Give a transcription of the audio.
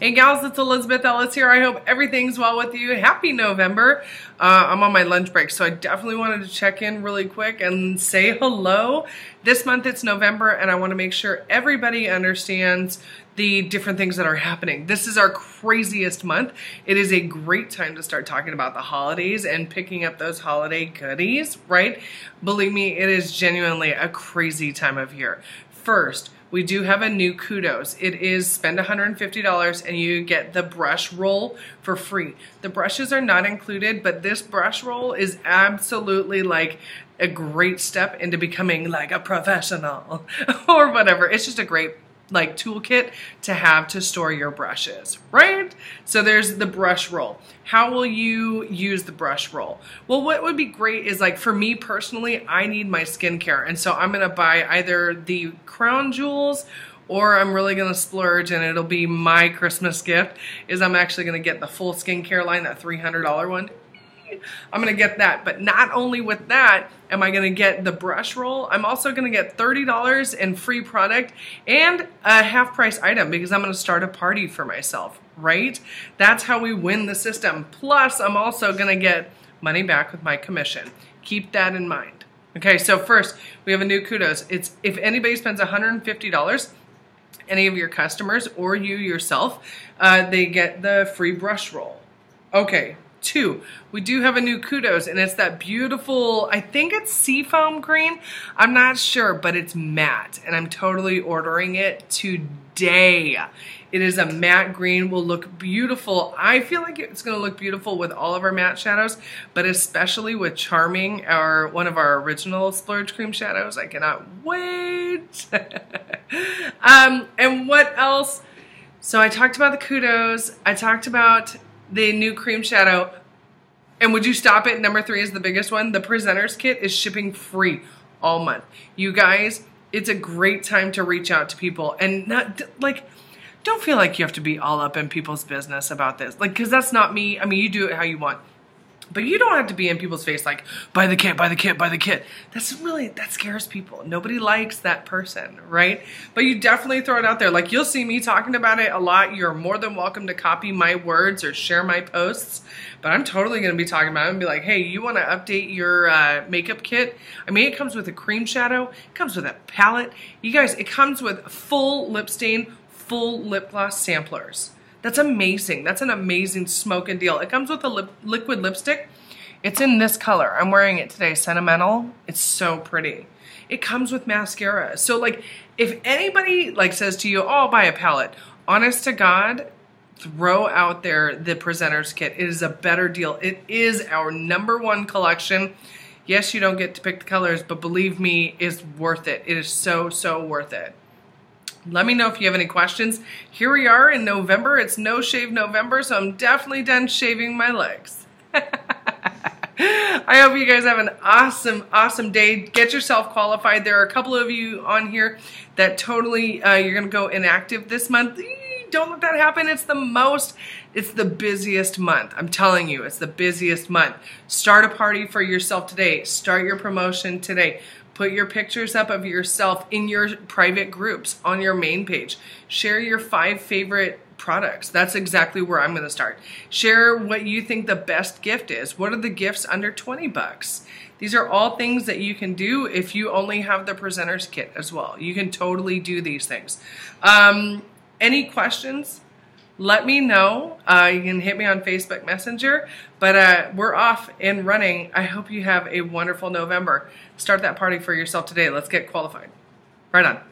Hey gals, it's Elizabeth Ellis here. I hope everything's well with you. Happy November. Uh, I'm on my lunch break, so I definitely wanted to check in really quick and say hello. This month it's November, and I want to make sure everybody understands the different things that are happening. This is our craziest month. It is a great time to start talking about the holidays and picking up those holiday goodies, right? Believe me, it is genuinely a crazy time of year. First, we do have a new kudos. It is spend $150 and you get the brush roll for free. The brushes are not included, but this brush roll is absolutely like a great step into becoming like a professional or whatever. It's just a great like toolkit to have to store your brushes, right? So there's the brush roll. How will you use the brush roll? Well, what would be great is like for me personally, I need my skincare. And so I'm gonna buy either the crown jewels or I'm really gonna splurge and it'll be my Christmas gift is I'm actually gonna get the full skincare line, that $300 one. I'm gonna get that. But not only with that am I gonna get the brush roll, I'm also gonna get $30 in free product and a half price item because I'm gonna start a party for myself, right? That's how we win the system. Plus, I'm also gonna get money back with my commission. Keep that in mind. Okay, so first, we have a new kudos. It's if anybody spends $150, any of your customers or you yourself, uh, they get the free brush roll. Okay, Two, we do have a new kudos and it's that beautiful, I think it's seafoam green. I'm not sure, but it's matte and I'm totally ordering it today. It is a matte green, will look beautiful. I feel like it's gonna look beautiful with all of our matte shadows, but especially with Charming, our one of our original Splurge Cream shadows. I cannot wait. um, and what else? So I talked about the kudos. I talked about the new cream shadow. And would you stop it? Number three is the biggest one. The presenters kit is shipping free all month. You guys, it's a great time to reach out to people and not like, don't feel like you have to be all up in people's business about this. Like, cause that's not me. I mean, you do it how you want. But you don't have to be in people's face like, buy the kit, buy the kit, buy the kit. That's really, that scares people. Nobody likes that person, right? But you definitely throw it out there. Like you'll see me talking about it a lot. You're more than welcome to copy my words or share my posts. But I'm totally going to be talking about it and be like, hey, you want to update your uh, makeup kit? I mean, it comes with a cream shadow. It comes with a palette. You guys, it comes with full lip stain, full lip gloss samplers. That's amazing. That's an amazing smoking deal. It comes with a lip, liquid lipstick. It's in this color. I'm wearing it today, Sentimental. It's so pretty. It comes with mascara. So like, if anybody like says to you, oh, I'll buy a palette, honest to God, throw out there the presenter's kit. It is a better deal. It is our number one collection. Yes, you don't get to pick the colors, but believe me, it's worth it. It is so, so worth it. Let me know if you have any questions. Here we are in November. It's no shave November, so I'm definitely done shaving my legs. I hope you guys have an awesome, awesome day. Get yourself qualified. There are a couple of you on here that totally, uh, you're going to go inactive this month. Don't let that happen. It's the most, it's the busiest month. I'm telling you, it's the busiest month. Start a party for yourself today. Start your promotion today. Put your pictures up of yourself in your private groups on your main page. Share your five favorite products. That's exactly where I'm going to start. Share what you think the best gift is. What are the gifts under 20 bucks? These are all things that you can do if you only have the presenter's kit as well. You can totally do these things. Um, any questions? Let me know. Uh, you can hit me on Facebook Messenger. But uh, we're off and running. I hope you have a wonderful November. Start that party for yourself today. Let's get qualified. Right on.